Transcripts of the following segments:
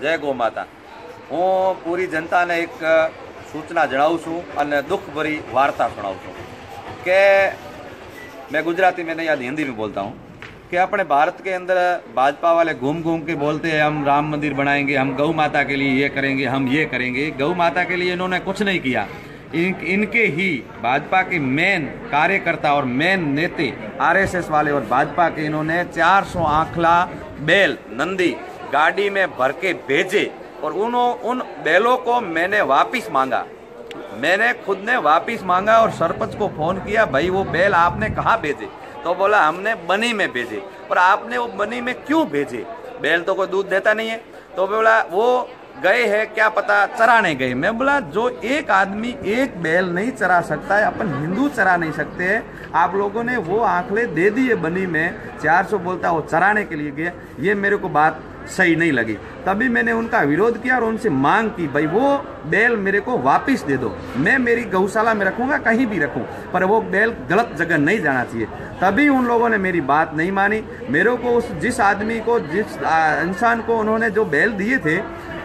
જય ગો માતા હું પૂરી જનતાને એક સૂચના જણાવું છું અને દુઃખભરી વાર્તા સુણાવું છું કે मैं गुजराती में नहीं याद हिंदी में बोलता हूँ कि अपने भारत के अंदर भाजपा वाले घूम घूम के बोलते हैं हम राम मंदिर बनाएंगे हम गौ माता के लिए ये करेंगे हम ये करेंगे गौ माता के लिए इन्होंने कुछ नहीं किया इन, इनके ही भाजपा के मेन कार्यकर्ता और मेन नेते आरएसएस वाले और भाजपा के इन्होंने 400 आंखला बैल नंदी गाड़ी में भर के भेजे और उन्हों उन बैलों को मैंने वापिस मांगा। मैंने खुद ने वापिस मांगा और सरपंच को फ़ोन किया, भाई, वो बैल आपने कहाँ भेजे? तो बोला, हमने बनी में भेजे। और आपने वो बनी में क्यों भेजे? बैल तो कोई दूध देता नहीं है। तो बोला, वो गए हैं, क्या पता चराने गए? मैं बोला, जो एक आदमी एक बैल नहीं चरा सकता है, अपन हिंदू चरा नहीं सकते हैं। आप लोगों ने वो आंकड़े दे दिए बनी में 400 बोलता वो चराने के लिए गया। ये मेरे को बात सही नहीं लगी। तभी मैंने उनका विरोध किया और उनसे मांग की, भाई, वो बैल मेरे को वापस दे दो। मैं मेरी गौशाला में रखूँगा, कहीं भी रखूँ, पर वो बैल गलत जगह नहीं जाना चाहिए। तभी उन लोगों ने मेरी बात नहीं मानी। मेरे को उस, जिस आदमी को, जिस इंसान को उन्होंने जो बैल दिए थे,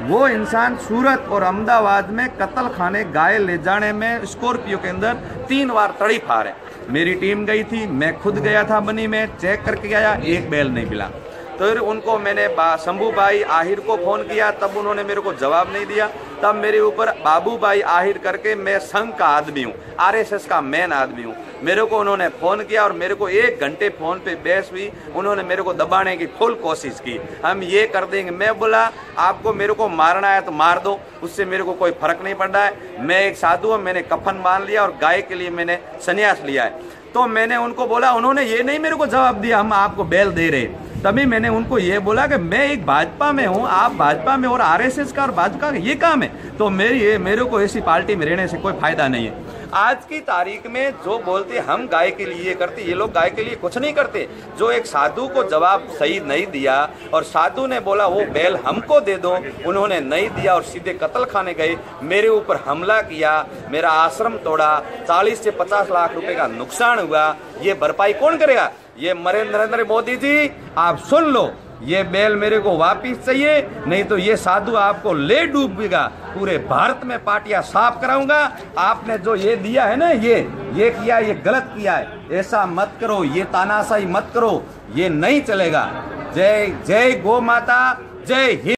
वो इंसान सूरत और अहमदाबाद में कत्ल खाने गाय ले जाने में स्कॉर्पियो के अंदर तीन बार तड़ी फार है मेरी टीम गई थी, मैं खुद गया था बनी में, चेक करके गया एक बैल नहीं मिला। तो फिर उनको मैंने शंभू भाई आहिर को फ़ोन किया, तब उन्होंने मेरे को जवाब नहीं दिया। तब मेरे ऊपर बाबू भाई आहिर करके मैं संघ का आदमी हूँ, आरएसएस का मेन आदमी हूँ। मेरे को उन्होंने फ़ोन किया और मेरे को एक घंटे फ़ोन पे बहस हुई, उन्होंने मेरे को दबाने की फुल कोशिश की। हम ये कर देंगे। मैं बोला, आपको मेरे को मारना है तो मार दो, उससे मेरे को कोई फ़र्क नहीं पड़ रहा है। मैं एक साधु हूँ, मैंने कफन बाँध लिया और गाय के लिए मैंने संन्यास लिया है। तो मैंने उनको बोला, उन्होंने ये नहीं मेरे को जवाब दिया, हम आपको बैल दे रहे तभी मैंने उनको ये बोला कि मैं एक भाजपा में हूँ, आप भाजपा में और आरएसएस का और भाजपा का ये काम है। तो मेरी ये मेरे को ऐसी पार्टी में रहने से कोई फ़ायदा नहीं है। आज की तारीख में जो बोलते हम गाय के लिए करते, ये लोग गाय के लिए कुछ नहीं करते। जो एक साधु को जवाब सही नहीं दिया और साधु ने बोला, वो बैल हमको दे दो। उन्होंने नहीं दिया और सीधे कत्ल खाने गए। मेरे ऊपर हमला किया, मेरा आश्रम तोड़ा 40 से 50 लाख रुपए का नुकसान हुआ। ये भरपाई कौन करेगा? ये नरेंद्र मोदी जी, आप सुन लो। ये बैल मेरे को वापिस चाहिए, नहीं तो ये साधु आपको ले डूबेगा। पूरे भारत में पार्टियाँ साफ़ कराऊँगा। आपने जो ये दिया है ना, ये ये किया, ये गलत किया है। ऐसा मत करो, ये तानाशाही मत करो, ये नहीं चलेगा। जय जय गो माता, जय हिंद।